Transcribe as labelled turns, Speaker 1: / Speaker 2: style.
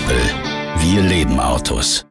Speaker 1: Opel. Wir leben Autos.